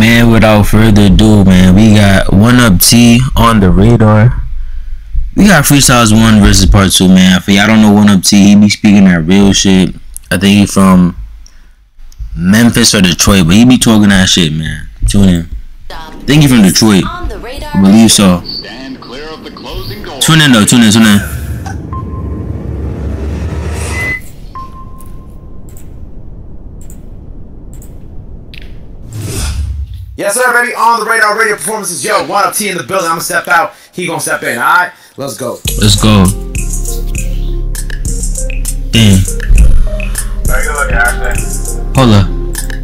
Man, without further ado, man, we got 1up Tee on the radar. We got freestyles one versus part two, man. For y'all don't know 1up Tee, he be speaking that real shit. I think he from Memphis or Detroit, but he be talking that shit, man. Tune in. I think he from Detroit. I believe so. Tune in though, tune in, tune in. Yes, sir, baby. On the radar radio performances. Yo, 1up Tee in the building. I'm gonna step out. He gonna step in. All right, let's go. Let's go. Damn. Hold up.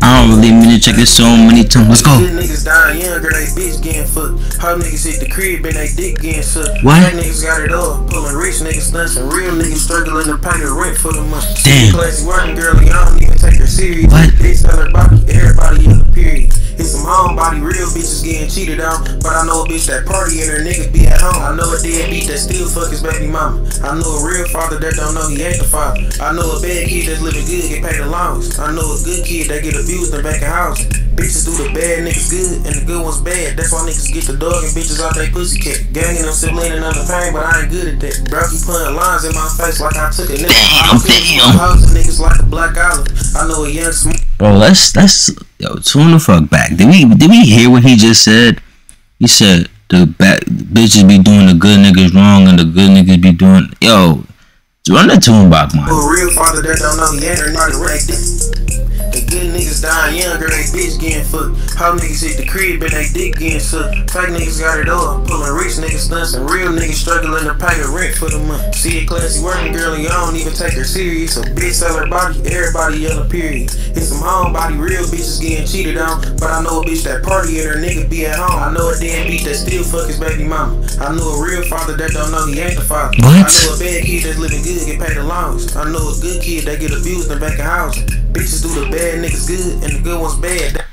I don't really mean to check this so many times. Let's go. Niggas dying younger, they bitch getting fucked. How niggas hit the crib and they dick getting sucked. What? Fat niggas got it all. Pulling rich niggas stunts and real niggas struggling to pay the rent for the month. Damn. Classy working girl, I don't even take her serious. What? Bitch tell her body, everybody in the period. Hit some homebody, real bitches getting cheated on. But I know a bitch that party and her niggas be at home. I know a dead bitch that still fuck his baby mama. I know a real father that don't know he ain't the father. I know a bad kid that's living good, get paid the longest. I know a good kid that get abused in back of housing. Bitches do the bad niggas good and the good ones bad. That's why niggas get the dog and bitches out they pussy cat. Gangin' them sibling and under pain, but I ain't good at that. Bro, keep putting lines in my face like I took a nigga. Oh, damn, damn. Housing niggas like a black island. I know a young Bro, let's let's yo tune the fuck back. Did we did we hear what he just said? He said the back bitches be doing the good niggas wrong and the good niggas be doing yo. Run the tune back, man. A real father that don't know he ain't her not right The good niggas dying younger, they bitch getting fucked. How niggas hit the crib and they dick getting sucked. Fake niggas got it all, pulling rich niggas stunts and real niggas struggling to pay the rent for the month. See a classy working girl and you don't even take her serious. A bitch sell her body, everybody yellow period. Hit some homebody, real bitches getting cheated on. But I know a bitch that party and her nigga be at home. I know a damn bitch that still fuck his baby mama. I know a real father that don't know he ain't the father. What? I know a bad kid that's living good, get paid the longest. I know a good kid that get abused in back of housing. Bitches do the bad niggas good and the good ones bad.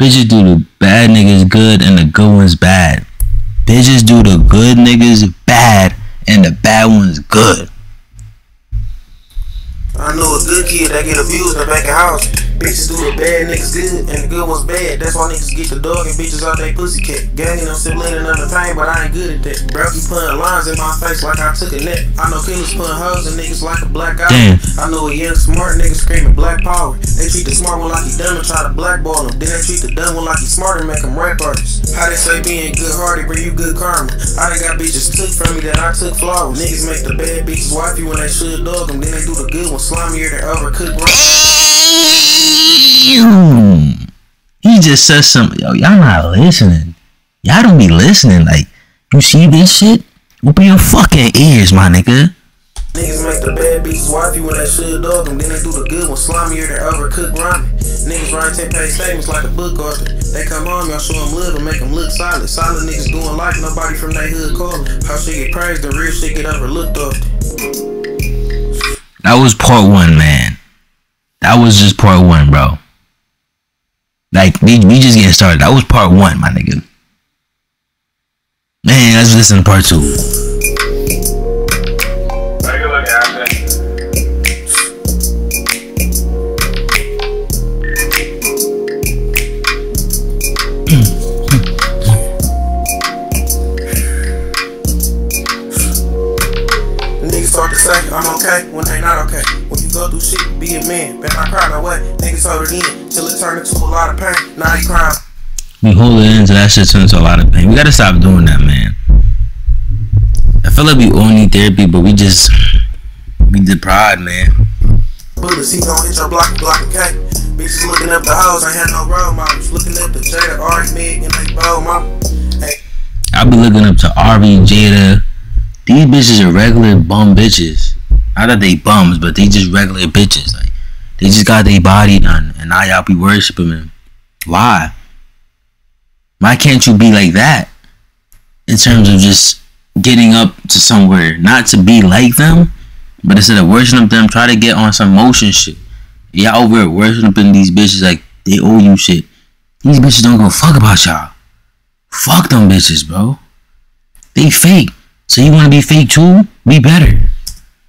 Bitches do the bad niggas good and the good ones bad. Bitches do the good niggas bad and the bad ones good. I know a good kid that get abused in the back of housing. Bitches do the bad niggas good and the good ones bad. That's why niggas get the dog and bitches out they pussy cat. Gangin' them sibling and under pain, but I ain't good at that. Bro, keep putting lines in my face like I took a net. I know killers putting hoes in niggas like a black eye. Damn. I know a young smart nigga screaming black power. They treat the smart one like he dumb and try to blackball him. Then they treat the dumb one like he smart and make him rap artists. How they say being good hearted bring you good karma. I done got bitches took from me that I took flowers. Niggas make the bad bitches wifey when they should dog them. Then they do the good one slimier than overcooked rice. Just said something. Yo, y'all not listening. Y'all don't be listening. Like, you see this shit? Open your fucking ears, my nigga. Niggas make the bad bitches wifey when they should dog them. Then they do the good one slimier than overcooked ramen. Niggas write 10 page statements like a book author. They come home, y'all show them love and make them look solid. Solid niggas doing life, nobody from they hood calling. How shit get praised, the real shit get overlooked often. That was part one, man. That was just part one, bro. Like, we, we just getting started. That was part one, my nigga. Man, let's listen to part two. Take talk to say I'm okay when they not okay. You go through shit, be a man. Bet I cried away. Niggas hold it in till it turned into a lot of pain. Now he crying. We hold it into that shit turns to a lot of pain. We gotta stop doing that, man. I feel like we all need therapy, but we just we deprived, man. Bullets, he gon' hit your block, and block and K. Bitches looking up the hoes, ain't had no role models. Looking up the Jada, Ari, Meg, and they bow mama. Hey, I be looking up to Ari, Jada. These bitches are regular bum bitches. Not that they bums, but they just regular bitches. Like they just got their body done, and now y'all be worshiping them. Why? Why can't you be like that? In terms of just getting up to somewhere, not to be like them, but instead of worshiping them, try to get on some motion shit. Y'all over worshiping these bitches like they owe you shit. These bitches don't go fuck about y'all. Fuck them bitches, bro. They fake. So you wanna be fake too? Be better.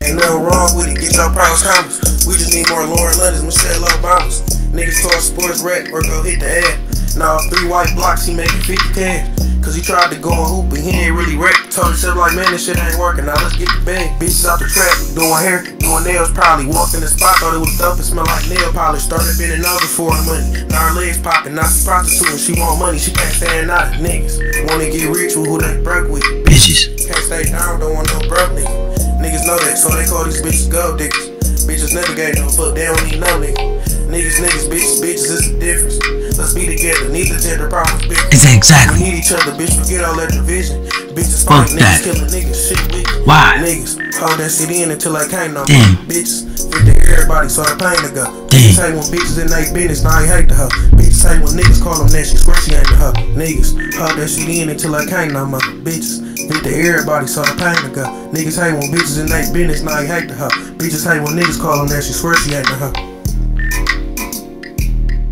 Ain't nothing wrong with it, get your proud comments. We just need more Lauren Londons, Michelle Obamas. Niggas talk sports rap or go hit the ad. Now three white blocks, he making 50 cash. Cause he tried to go and hoop, but he ain't really rap. Told himself like, man, this shit ain't working. Now let's get the bag. Bitches out the trap, doing hair, doing nails. Probably walked in the spot, thought it was dope. It smelled like nail polish. Started bending over for her money. Now her legs popping. Now she prostitute and she want money. She can't stand out. Niggas wanna get rich with who they broke with. Bitches. Can't stay down, don't want no broke nigga. Niggas know that, so they call these bitches gold diggers. Bitches never gave no fuck, they don't need no nigga. Niggas, niggas, bitches, bitches, it's the difference. Let's be together, neither gender problems, bitch. It's exactly. We need each other, bitch. Forget all that division. Bitches Fuck fight, that. niggas killing niggas. Shit, bitch. Why? Niggas hold that shit in until I can't no Damn. Bitches fit to everybody, so the pain to go. Damn. Bitches hate when bitches in they business, now I hate to her. Bitches hate when niggas call them that, she swear she ain't to her. Niggas hold that shit in until I can't no more. Bitches fit to everybody, so the pain to go. Niggas hate when bitches in they business, now I hate to her. Bitches hate when niggas call them that, she swear she ain't to her.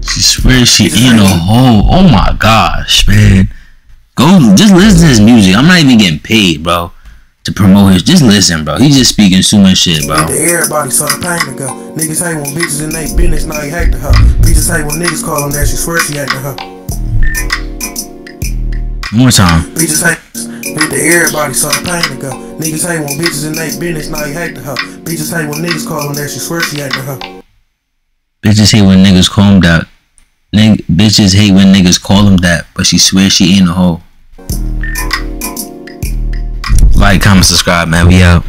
She swears she in a hole. Oh my gosh, man. Go just listen to his music. I'm not even getting paid, bro, to promote his. Just listen, bro. He's just speaking too much shit, bro. Everybody, so the pain to go. Niggas hate when bitches in they business, now you hate to her. Bitches hate when niggas call them that, she swear she ain't to her. One more time. Bitches hate fit everybody, so the pain to go. Niggas hate when bitches in they business, now you hate to her. Bitches hate when niggas call them that, she swear she ain't to her. Bitches hate when niggas call him that. Nig- bitches hate when niggas call him that, but she swears she in a hole. Like, comment, subscribe, man. We out.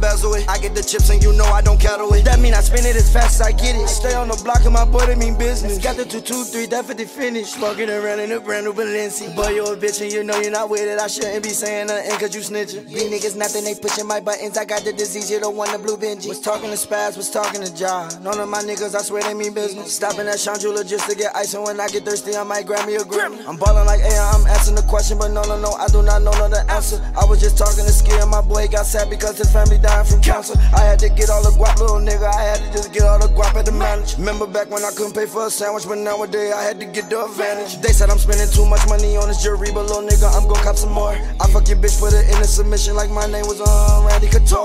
Bezel it. I get the chips and you know I don't kettle it. That mean I spin it as fast as I get it. Stay on the block and my boy, that mean business. Got the 223, that 50 finish. Walking around in a brand new Balenci. Boy, you a bitch and you know you're not with it. I shouldn't be saying nothing cause you snitching. These niggas nothing, they pushing my buttons. I got the disease, you don't want the blue Benji. Was talking to Spaz, was talking to Ja. None of my niggas, I swear they mean business. Stopping at Chandrula just to get ice. And when I get thirsty, I might grab me a Grammy. I'm balling like, hey, I'm asking the question, but no, no, no, I do not know no the answer. I was just talking to Ski and my boy got sad because his family died from cancer. I had to get all the guap, little nigga. I had to just get all the guap at the manage. Remember back when I couldn't pay for a sandwich, but nowadays I had to get the advantage. They said I'm spending too much money on this jewelry, but little nigga, I'm gon' cop some more. I fuck your bitch, put her in a submission like my name was um, Randy Couture.